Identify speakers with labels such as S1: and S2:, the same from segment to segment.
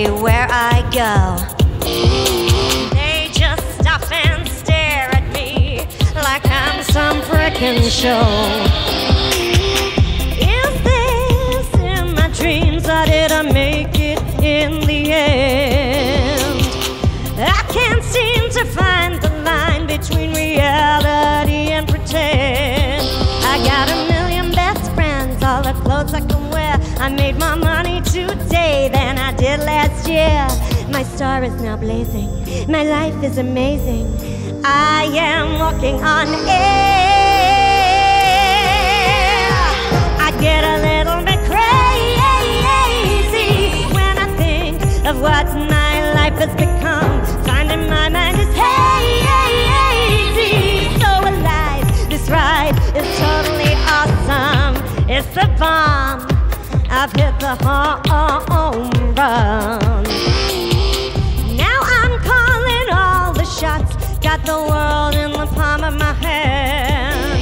S1: everywhere I go. They just stop and stare at me like I'm some frickin' show. Is this in my dreams or did I make it in the end? I can't seem to find the line between reality and pretend. I got a million best friends, all the clothes I can wear. I made more money year. My star is now blazing, my life is amazing. I am walking on air. I get a little bit crazy when I think of what my life has become. Finding my mind is hazy, so alive. This ride is totally awesome. It's a bomb. I've hit the home run. Now I'm calling all the shots. Got the world in the palm of my hand.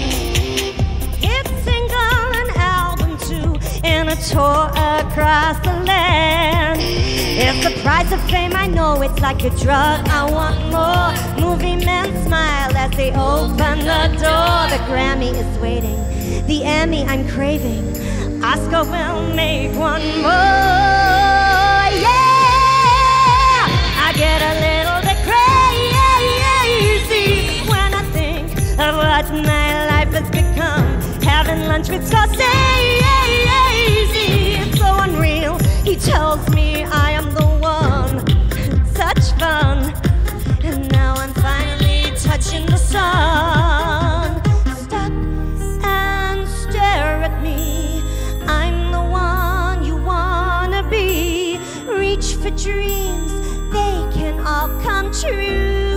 S1: Hit single and album two, and a tour across the land. It's the price of fame, I know it's like a drug. I want more. Movie men smile as they open the door. The Grammy is waiting, the Emmy I'm craving. Oscar will make one more. Yeah, I get a little bit crazy when I think of what my life has become. Having lunch with Scorsese. for dreams, they can all come true.